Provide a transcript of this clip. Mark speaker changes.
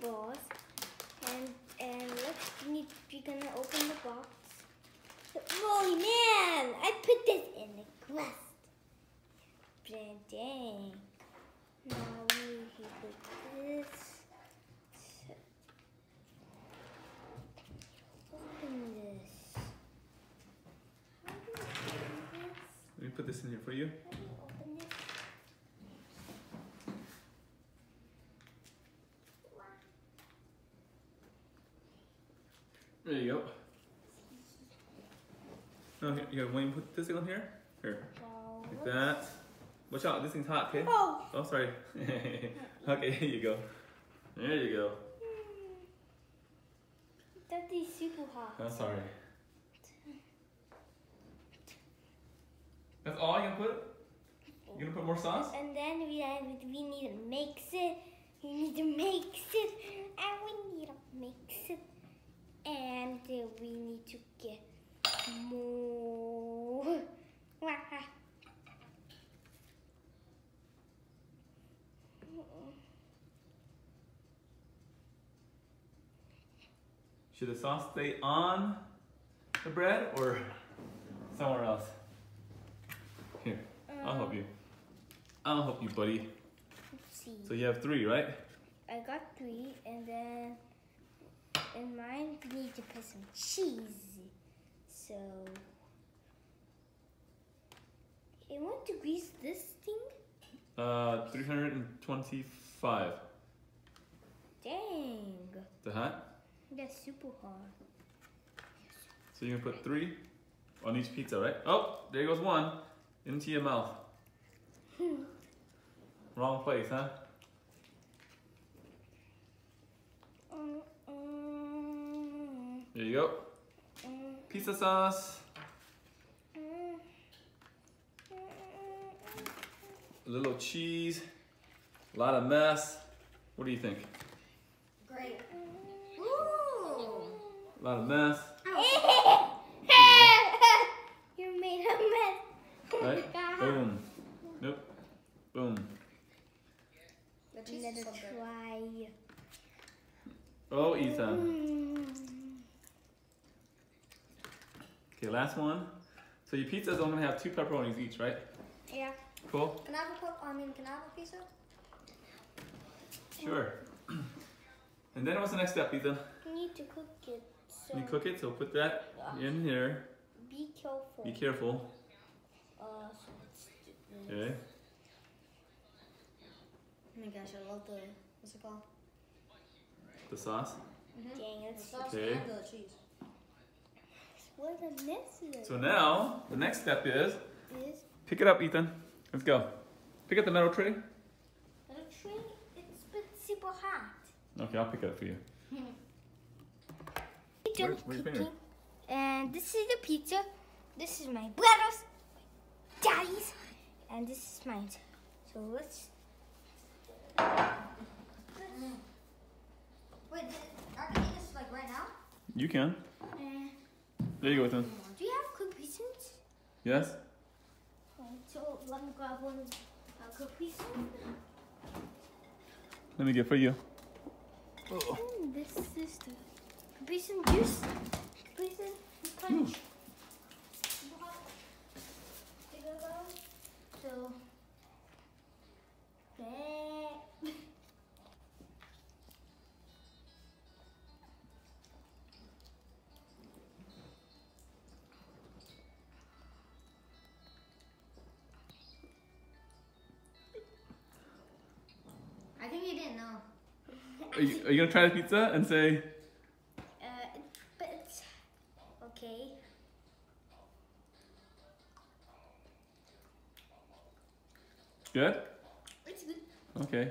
Speaker 1: balls. And and let's need we're gonna open the box. Holy man! I put this in the crust. Dang. Now we put this. Open this?
Speaker 2: Let me put this in here for you.
Speaker 1: How do you open this?
Speaker 2: There you go. No, here, here, want me to put this on here? Here, like that. Watch out, this thing's hot, okay?
Speaker 1: Oh!
Speaker 2: Oh, sorry. okay, here you go. There you go.
Speaker 1: That is super hot.
Speaker 2: I'm sorry. That's all you're gonna put? You gonna put more sauce?
Speaker 1: And then we have, we need to mix it. We need to mix it. And we need to mix it. And uh, we need to get more.
Speaker 2: Should the sauce stay on the bread or somewhere else? Here, I'll help you. I'll help you, buddy.
Speaker 1: Let's see.
Speaker 2: So you have three, right?
Speaker 1: I got three, and then in mine need to put some cheese. So I want to grease this thing.
Speaker 2: Uh, 325.
Speaker 1: Dang,
Speaker 2: The hat.
Speaker 1: that's super hot.
Speaker 2: So you're gonna put three on each pizza, right? Oh, there goes one into your mouth. Wrong place, huh?
Speaker 1: Mm,
Speaker 2: There you go.
Speaker 1: mm,
Speaker 2: Pizza sauce.
Speaker 1: mm,
Speaker 2: A little cheese. A lot of mess. What do you think?
Speaker 3: Great. Ooh.
Speaker 2: A lot of mess,
Speaker 1: you made a mess. Oh my
Speaker 2: right?
Speaker 1: God.
Speaker 2: Boom. Nope. Boom.
Speaker 1: Let
Speaker 3: is
Speaker 1: us try.
Speaker 2: Oh, Ethan. Okay, last one. So your pizza's only gonna have two pepperonis each, right?
Speaker 1: Yeah.
Speaker 2: Cool.
Speaker 3: Can I have a pop? I mean, can I have a pizza?
Speaker 2: Sure. And then what's the next step, Ethan?
Speaker 1: You need to cook it. So
Speaker 2: You cook it, so put that in here.
Speaker 1: Be careful.
Speaker 2: Be careful.
Speaker 1: Uh, so let's do this.
Speaker 2: Okay.
Speaker 3: Oh my gosh, I love the what's it called?
Speaker 2: The sauce.
Speaker 1: Dang,
Speaker 3: The sauce
Speaker 2: Okay.
Speaker 3: and the cheese.
Speaker 1: What a mess it is.
Speaker 2: So now the next step is
Speaker 1: This
Speaker 2: pick it up, Ethan. Let's go. Pick up the metal tray.
Speaker 1: little tree, it's been super hot.
Speaker 2: Okay, I'll pick it up for you.
Speaker 1: Pizza
Speaker 2: Where's- where's
Speaker 1: cooking. And this is the pizza. This is my brother's, daddy's, and this is mine. So let's.
Speaker 3: Wait, did, I can eat this like right now?
Speaker 2: You can. There you go, Ethan.
Speaker 1: do you have cooked pizzas?
Speaker 2: Yes.
Speaker 1: So let me grab one uh.
Speaker 2: Let me get for you.
Speaker 1: And this is the juice. Punch. So.
Speaker 2: Are you, are you gonna try the pizza and say,
Speaker 1: Uh, but it's okay.
Speaker 2: good?
Speaker 1: It's good.
Speaker 2: Okay.